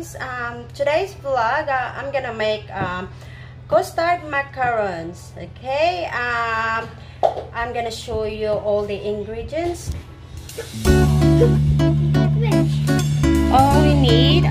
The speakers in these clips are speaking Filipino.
guys! Um, today's vlog, uh, I'm gonna make um, custard macarons. Okay, um, I'm gonna show you all the ingredients. All we need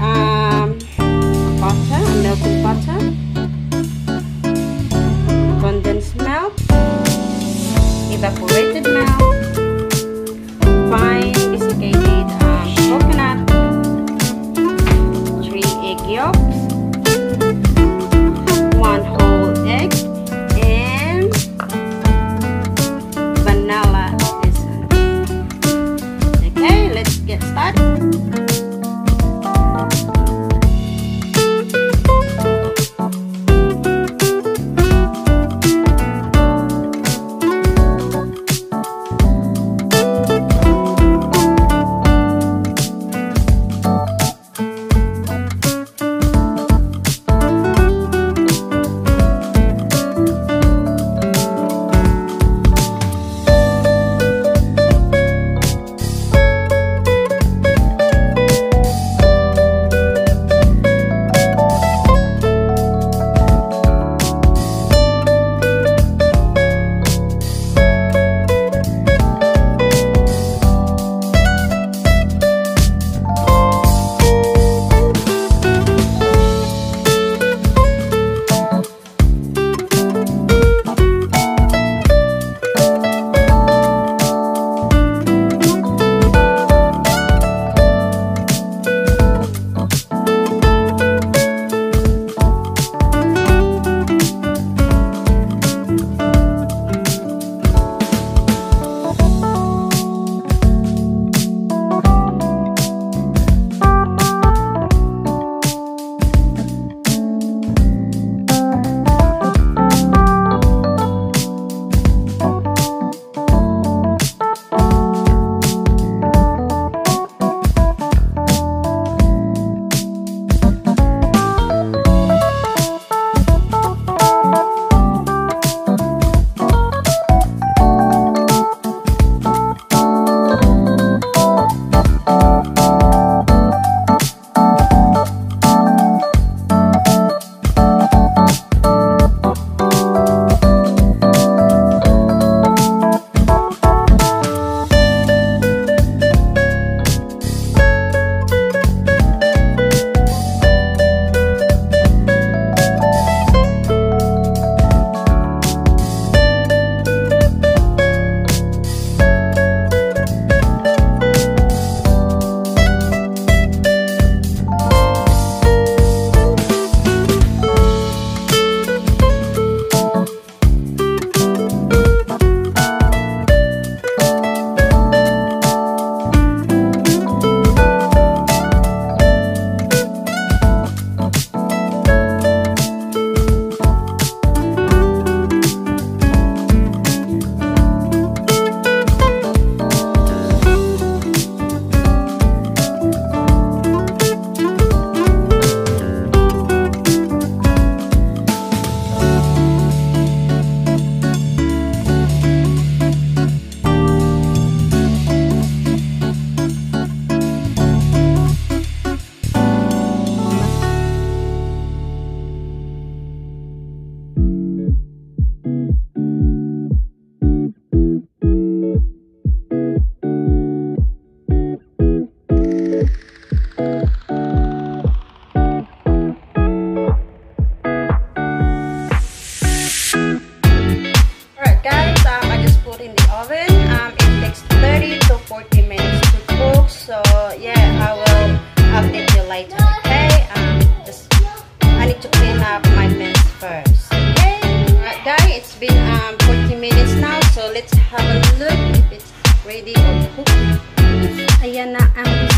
ready or cooked. Ayan na ang.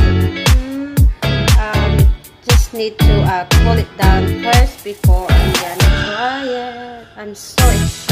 Mm, um, just need to uh, cool it down first before I'm gonna try it. I'm so excited.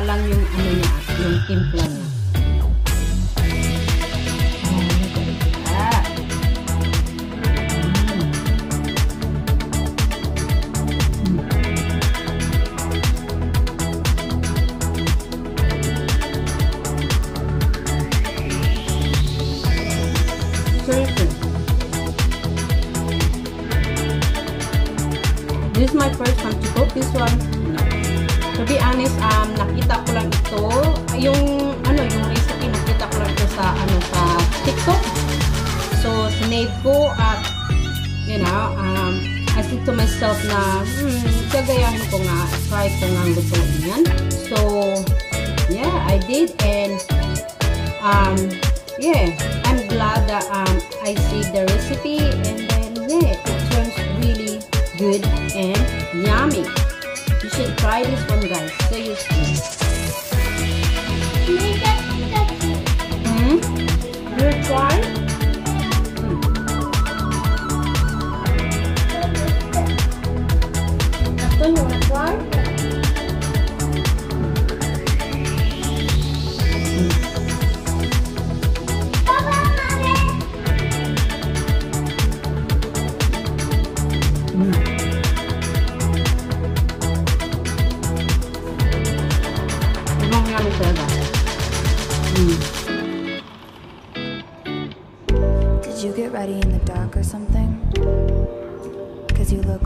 Lang yung ano niya, yung timpla niya. This is my first time to cook this one. To be honest, um, nakita ko lang ito. Yung, ano, yung recipe, nakita ko lang ito sa, ano, sa TikTok. So, sinave ko at, you know, um, I said to myself na, hmm, kagayahin ko nga, try ko nga lutuin yan. So, yeah, I did and, um, yeah, I'm glad that um, I see the recipe and then yeah, it turns really good and yummy. try this one guys. Seriously. Mm hmm? You try? Hmm. Don't you try?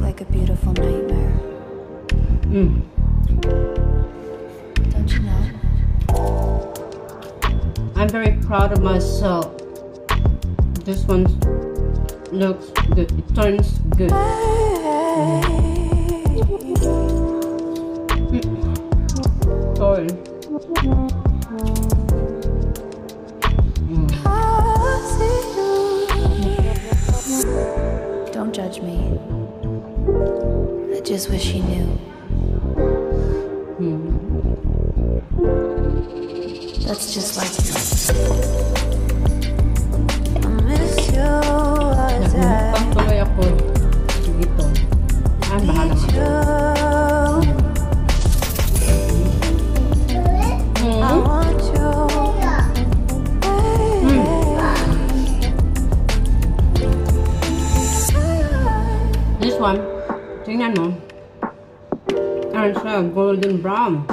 Like a beautiful nightmare. Mm. Don't you know? I'm very proud of myself. This one looks good. It turns good. Sorry. Just wish you knew. Mm. That's just like. Golden brown.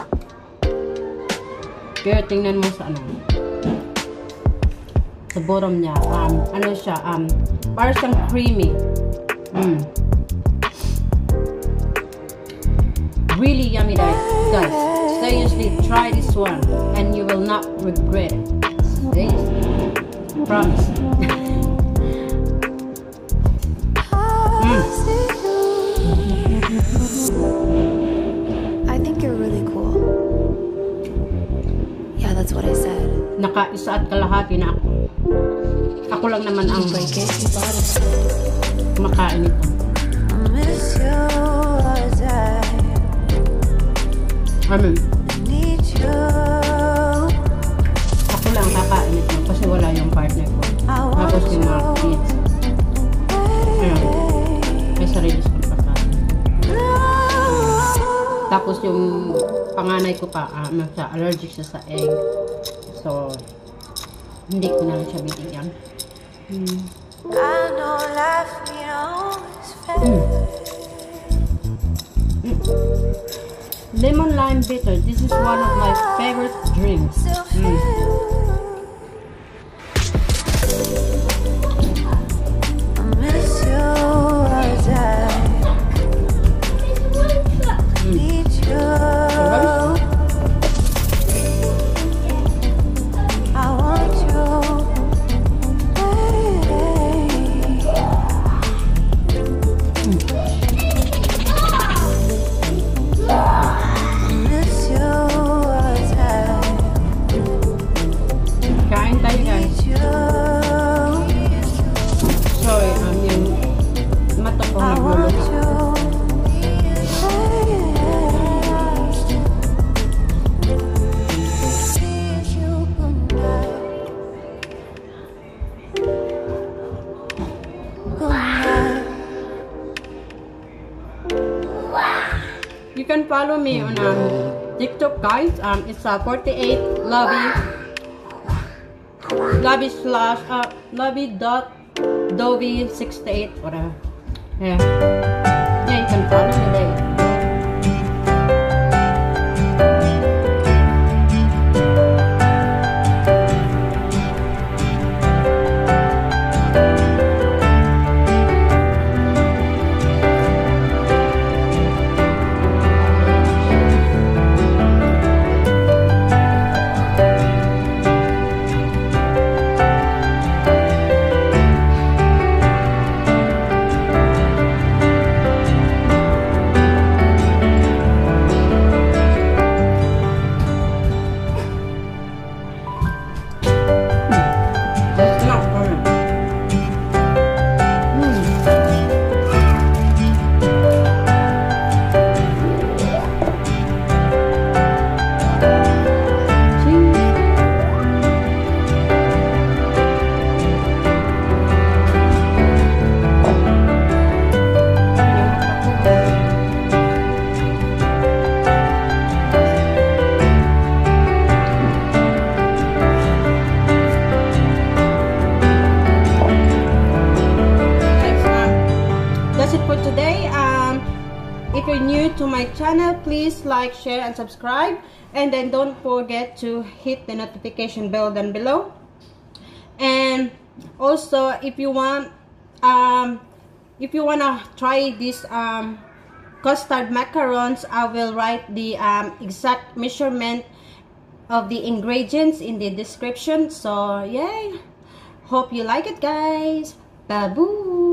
Pero tingnan mo sa ano. Sa bottom niya, um, ano siya, um, parang siyang creamy. Mm. Really yummy, guys. Guys, seriously, try this one, and you will not regret it. Seriously, promise. Nakaisa at kalahati na ako. Ako lang naman ang kumakain ito. You. ako lang kakain ito kasi wala yung partner ko. Tapos yung mga kids. Ayun. May sarili silang pagkain. Tapos yung panganay ko pa, ah, ano siya, allergic siya sa egg. So, hindi ko na lang siya bibigyan. Hmm. I know life ain't always fair. Lemon lime bitter. This is one of my favorite drinks. Mm. Guys. Um, it's uh, 48 Lobby Lobby slash uh, Lobby dot Dovey 68 whatever. Yeah, yeah, you can follow channel, please like, share, and subscribe. And then don't forget to hit the notification bell down below. And also, if you want, um, if you wanna try this um, custard macarons, I will write the um, exact measurement of the ingredients in the description. So, yay! Hope you like it, guys. Babu!